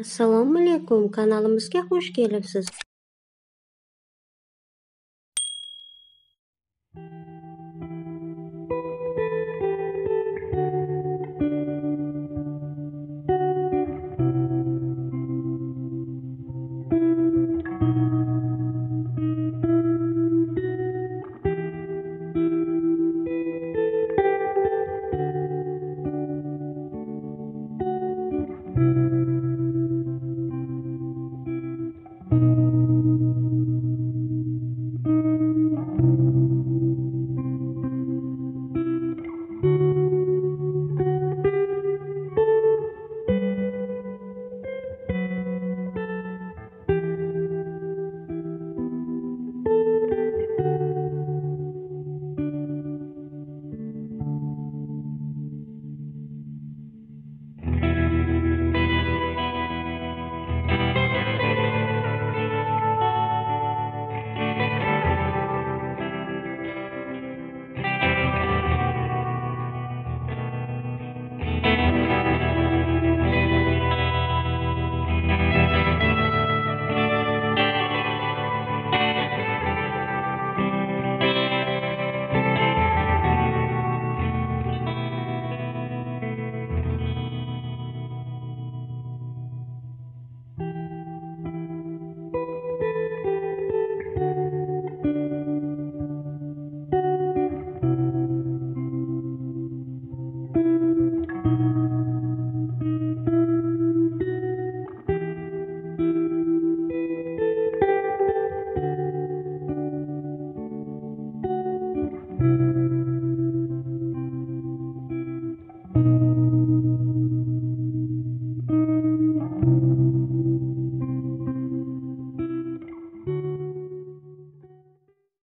Assalomu alaykum, kanalimizga xush kelibsiz!